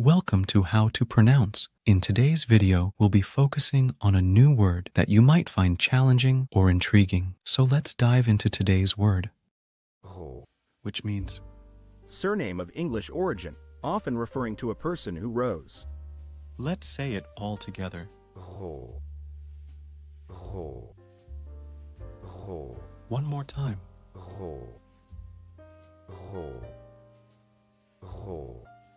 Welcome to How to Pronounce. In today's video, we'll be focusing on a new word that you might find challenging or intriguing. So let's dive into today's word, Rowe. which means Surname of English origin, often referring to a person who rows. let's say it all together. Rowe. Rowe. Rowe. One more time. Rowe. Rowe. Rowe.